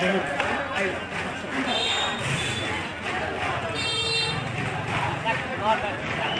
Thank you.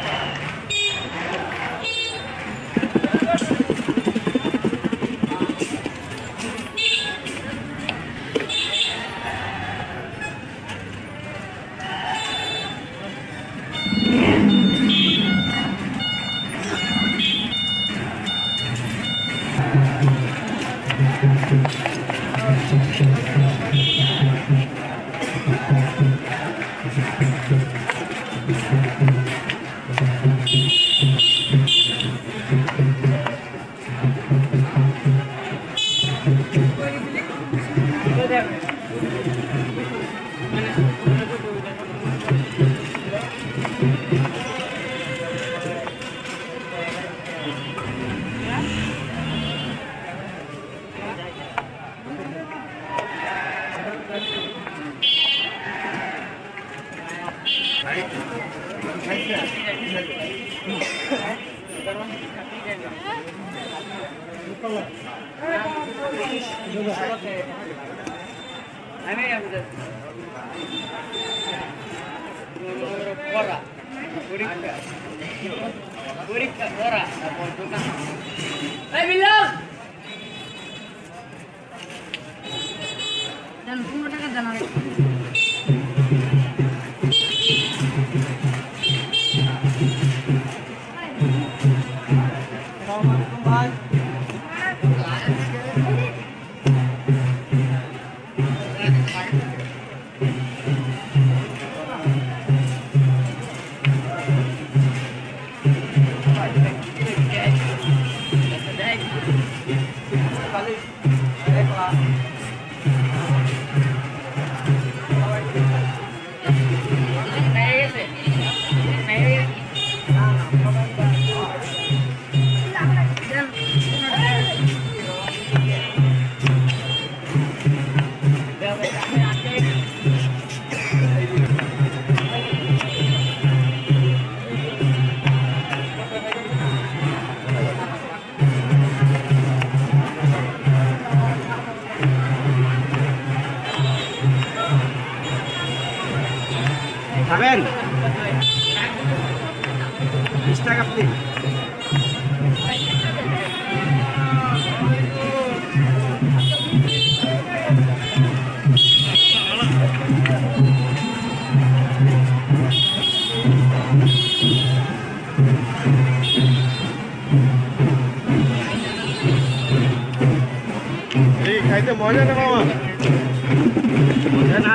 দেন পনেরো টাকা দেন আর দেন বিশ টাকা প্লেট এই খাইতে মজা না মামা মজা না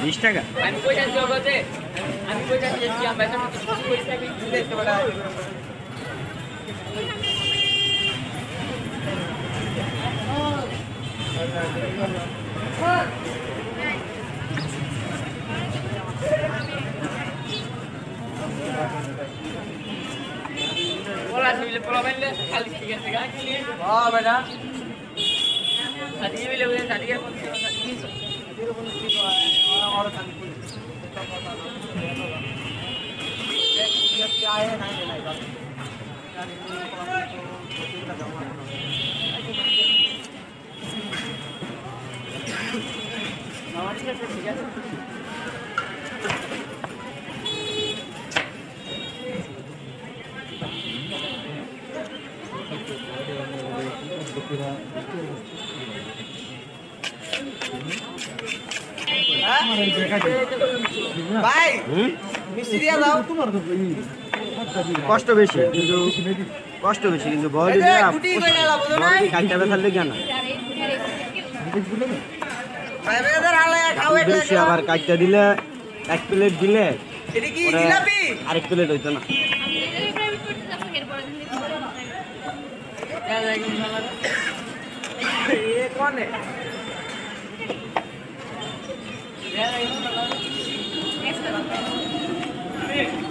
বিশ টাকা আমি কই যাচ্ছি ওগোতে Hola, si le puedo verle. Ah, ¿verdad? A ti le voy voy a কিন্তু বড় এই দিদি যে গুটি কইনা লাভ তো কষ্ট বেশি। কিন্তু কষ্ট বেশি কিন্তু গাড়িটা ব্যথার লেগে না বেশি আবার কাজটা দিলে এক প্লেট দিলে আরেক প্লেট হইতো না। Yeah,